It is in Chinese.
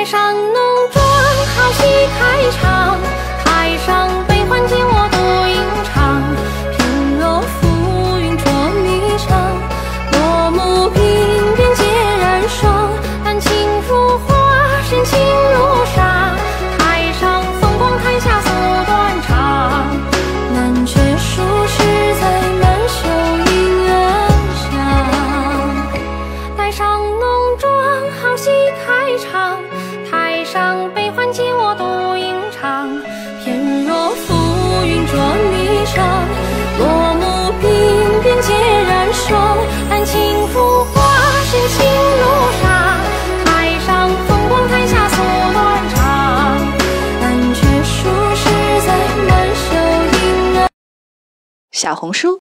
台上浓妆好戏开场，台上悲欢皆我独吟唱。翩若浮云捉迷藏，落幕鬓边皆染霜。丹青如画，深情如纱。台上风光，台下诉断肠。难却数十载，满袖银暗香。台上上悲欢皆我独吟唱。翩若浮云捉迷藏，落幕鬓边皆染霜。丹青如画，深情如纱。台上风光，台下诉断肠。难却数十载，满袖银暗。小红书